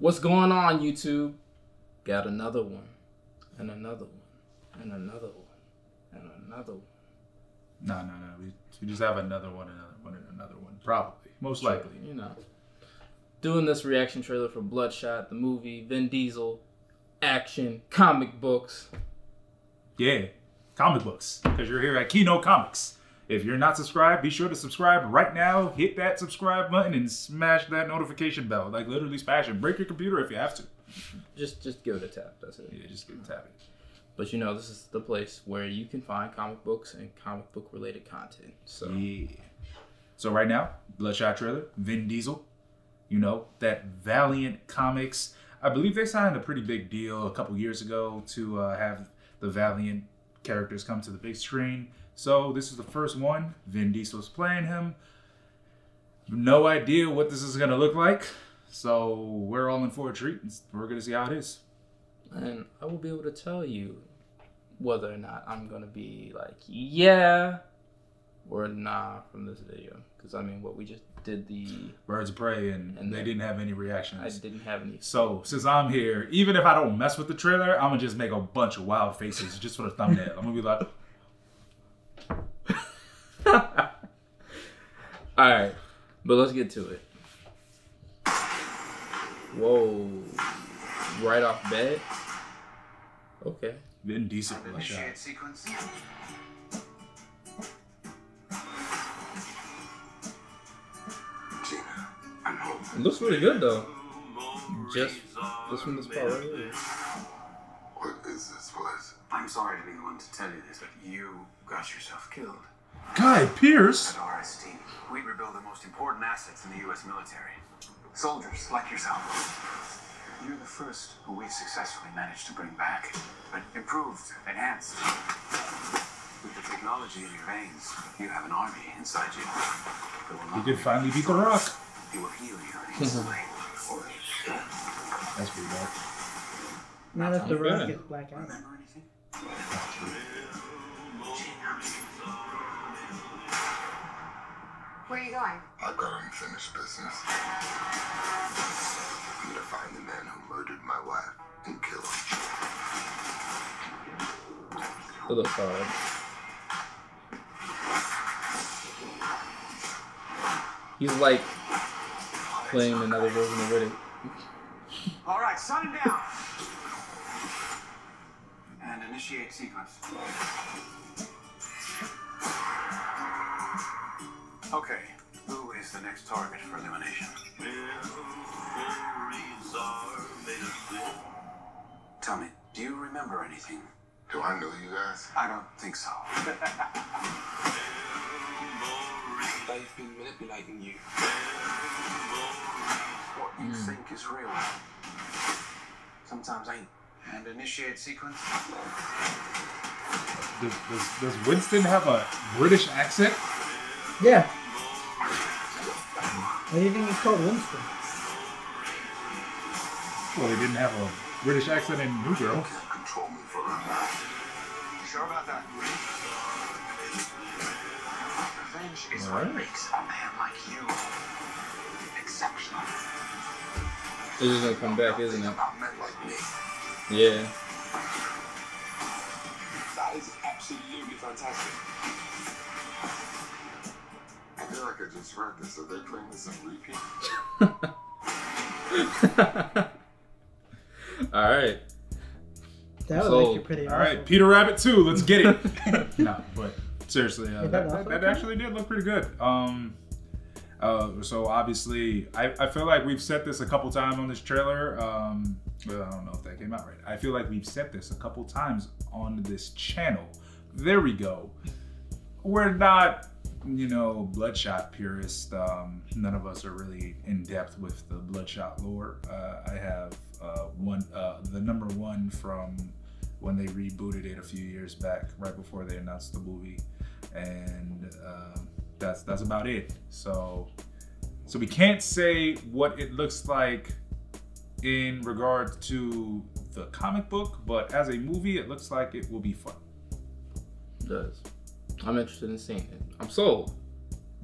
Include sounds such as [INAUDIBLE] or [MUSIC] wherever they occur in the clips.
What's going on, YouTube? Got another one, and another one, and another one, and another one. No, no, no. We, we just have another one, another one, and another one. Probably. Most likely. You know. Doing this reaction trailer for Bloodshot, the movie, Vin Diesel, action, comic books. Yeah, comic books. Because you're here at Keynote Comics. If you're not subscribed, be sure to subscribe right now. Hit that subscribe button and smash that notification bell. Like literally smash it. Break your computer if you have to. Just just give it a tap. That's it. Yeah, just get a tap it. But you know, this is the place where you can find comic books and comic book related content. So Yeah. So right now, Bloodshot trailer, Vin Diesel. You know, that Valiant Comics. I believe they signed a pretty big deal a couple years ago to uh, have the Valiant characters come to the big screen. So this is the first one. Vin Diesel's playing him. No idea what this is gonna look like. So we're all in for a treat. We're gonna see how it is. and I will be able to tell you whether or not I'm gonna be like yeah or nah from this video. Because I mean, what we just did the Birds of Prey, and, And they didn't have any reactions. I didn't have any. So since I'm here, even if I don't mess with the trailer, I'm gonna just make a bunch of wild faces just for the thumbnail. I'm gonna be like, All right, but let's get to it. Whoa! Right off bed. Okay. Vin Diesel Bloodshot. Initiate sequence. Gina, I'm home. It looks really good though. Just just from this part right here. What is this place? I'm sorry to be the one to tell you this, but you got yourself killed. Guy Pearce. At RST, we rebuild the most important assets in the U.S. military. Soldiers like yourself. You're the first who we've successfully managed to bring back, but improved, enhanced. With the technology in your veins, you have an army inside you. You will He did be finally beat the Rock. He will heal you instantly. [LAUGHS] That's pretty dark. Not if the rock gets black out. Remember anything? Where are you going? I've got unfinished business. I'm gonna find the man who murdered my wife and kill him. It looks hard. He's like playing another version of Riddick. All right, sun him down. And initiate sequence. Okay, who is the next target for elimination? Tell me, do you remember anything? Do I know you guys? I don't think so. They've been manipulating you. What you hmm. think is real sometimes ain't. And initiate sequence. Does, does, does Winston have a British accent? Yeah. Why do you think he's called Winston? Well, he didn't have a British accent in New Girl. Can't control me for a You sure about that? Revenge is Alright. what makes a man like you exceptional. It's just gonna come back, isn't it? about men like me. Yeah. That is absolutely fantastic. I feel like I just heard this. Are they playing this on repeat? [LAUGHS] All right. That would So, you pretty All awesome. right, Peter Rabbit 2, let's get it. [LAUGHS] [LAUGHS] no, but seriously, uh, that, that that, also that cool. actually did look pretty good. Um, uh, so obviously, I, I feel like we've said this a couple times on this trailer. Um, well, I don't know if that came out right. I feel like we've said this a couple times on this channel. There we go. We're not, you know, Bloodshot purist, Um, none of us are really in depth with the Bloodshot lore. Uh, I have uh, one, uh, the number one from when they rebooted it a few years back, right before they announced the movie, and um, that's that's about it. So, so we can't say what it looks like in regard to the comic book, but as a movie, it looks like it will be fun. It does. I'm interested in seeing it. I'm sold.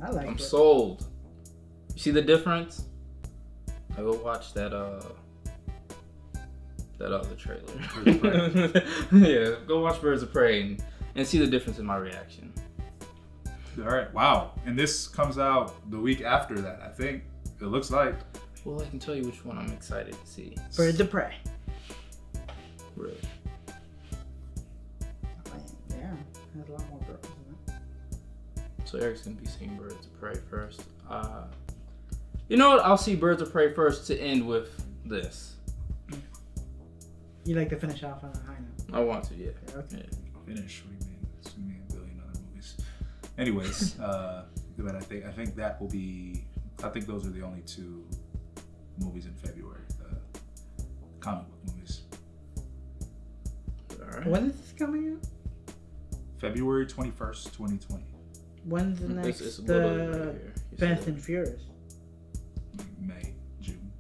I like it. I'm it. sold. You see the difference? I go watch that uh that other trailer. [LAUGHS] Yeah, go watch Birds of Prey and, and see the difference in my reaction. All right. Wow. And this comes out the week after that. I think it looks like. Well, I can tell you which one I'm excited to see. Birds of Prey. Really. Yeah, has a lot more girls in it. So Eric's gonna be seeing Birds of Prey first. Uh, you know what? I'll see Birds of Prey first to end with this. You like to finish off on a high note. I want to, yeah. Yeah, okay. yeah. Finish. We made, we made a billion other movies. Anyways, [LAUGHS] uh, but I think I think that will be. I think those are the only two movies in February. The comic book movies. All right. When is this coming out? February twenty first, twenty twenty. When's the next it's literally uh, right here. Fast and Furious? May, June.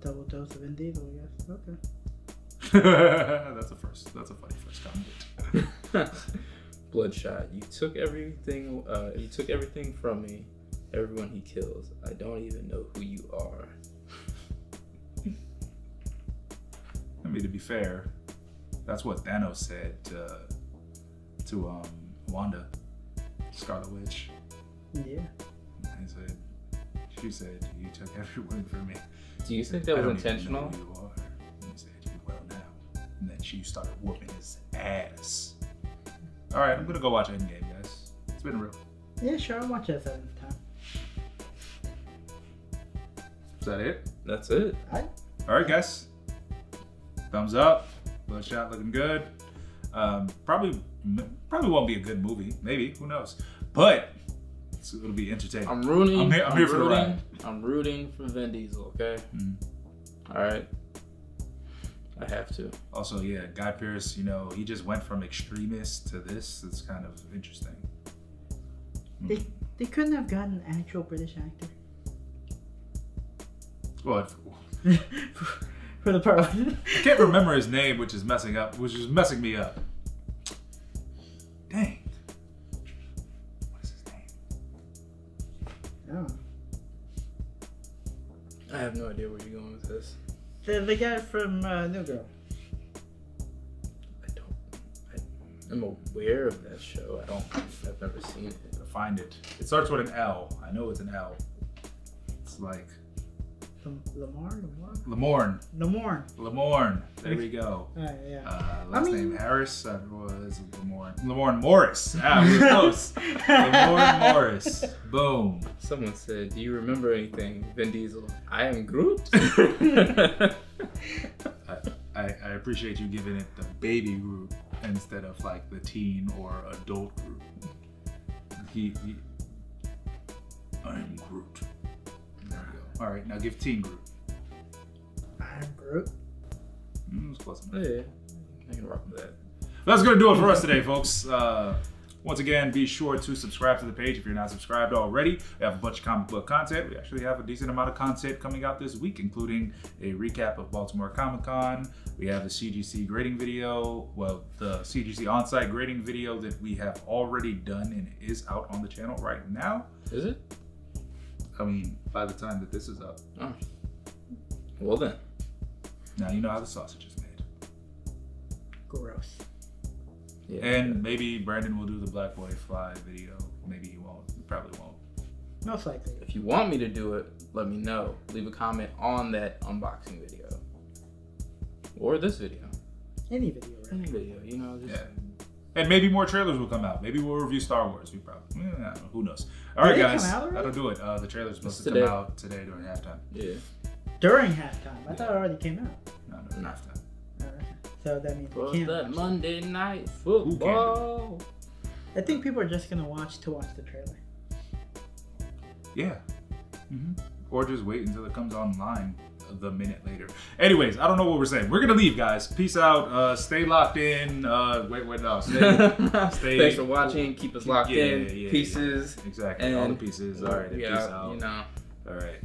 Double dose of Vin Diesel, I. Okay. [LAUGHS] That's a first. That's a funny first comment. [LAUGHS] Bloodshot. You took everything. Uh, you took everything from me. Everyone he kills. I don't even know who you are. I mean, to be fair, that's what Thanos said to to um Wanda, Scarlet Witch. Yeah. He said, she said, "You took every everyone from me." Do you think that was even know intentional? you are. And he said, "You will now." And then she started whooping his ass. All right, I'm gonna go watch Endgame, guys. It's been real. Yeah, sure. I'll watch that seventh time. Is that it? That's it. I, All right, guys. Thumbs up. Bloodshot looking good. Um, probably, probably won't be a good movie. Maybe who knows? But it's, it'll be entertaining. I'm rooting. I'm here- I'm here for the rooting, ride. I'm rooting for Vin Diesel. Okay. Mhm. All right. I have to. Also, yeah, Guy Pearce. You know, he just went from extremist to this. It's kind of interesting. they, they couldn't have gotten an actual British actor Well, I for, for the part. I can't remember his name, which is messing up, which is messing me up. Oh. I have no idea where you're going with this. The, the guy from uh, New Girl. I don't. I, I'm aware of that show. I don't. I've never seen it. Find it. It starts with an L. I know it's an L. It's like Lam- Lamar? Lamar? Lamorne. Lamorne. There we go. Alright, yeah. Uh, last mean- name Harris. Uh, was Lamorne. Lamorne Morris. Ah, we were close. [LAUGHS] Lamorne Morris. Boom. Someone said, "Do you remember anything, Vin Diesel?" I am Groot. [LAUGHS] [LAUGHS] I, I, I appreciate you giving it the baby Groot instead of like the teen or adult Groot. He, he I'm Groot. There we go. All right, now give Team Groot. I'm Groot. Mm, it was close enough. yeah, I can rock with that. That's gonna do it for us today, folks. Uh, once again, be sure to subscribe to the page if you're not subscribed already. We have a bunch of comic book content. We actually have a decent amount of content coming out this week, including a recap of Baltimore Comic Con. We have a CGC grading video, well, the CGC on-site grading video that we have already done and is out on the channel right now. Is it? I mean, by the time that this is up, Oh. Well then. now you know how the sausage is made. Gross. Yeah. And maybe Brandon will do the Black Boy Fly video. Maybe he won't. He probably won't. Most likely. if you want me to do it, let me know. Leave a comment on that unboxing video. Or this video. Any video, Any really. video, you know, just Yeah. And maybe more trailers will come out. Maybe we'll review Star Wars. We probably, know. Who knows? All right, guys. come out already? That'll do it. Uh, the trailer's supposed It's to today. come out today during halftime. yeah. During halftime. I thought it already came out. No, no, Nah. halftime. Alright. So that means we Was can't that watch it. Monday night football? I think people are just gonna watch to watch the trailer. Yeah. hmm Or just wait until it comes online the minute later. Anyways, I don't know what we're saying. We're gonna leave, guys. Peace out. Uh, stay locked in. Uh, wait, wait, no. Stay. [LAUGHS] Stay- Thanks for watching. Keep us locked Yeah, in. yeah, yeah. Pieces. exactly. All the pieces. All right. Peace out, out. You know. All right.